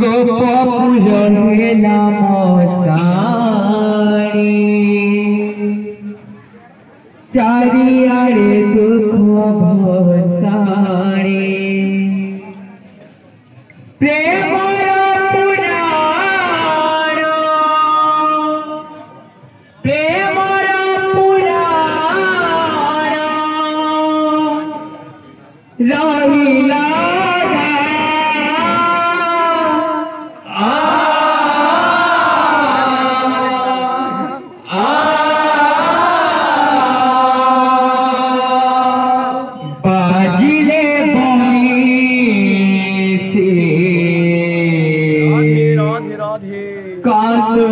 গোপপুরে নাম সারি চারিয়ারে দুঃখ ভসারি প্রেমর পুরাণ। প্রেমর পুরাণ।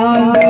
啊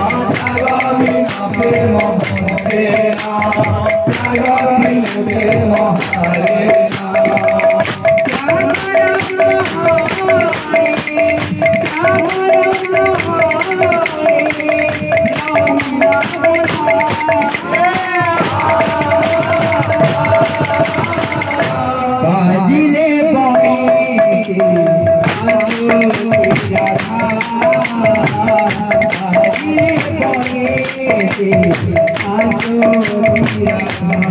I'm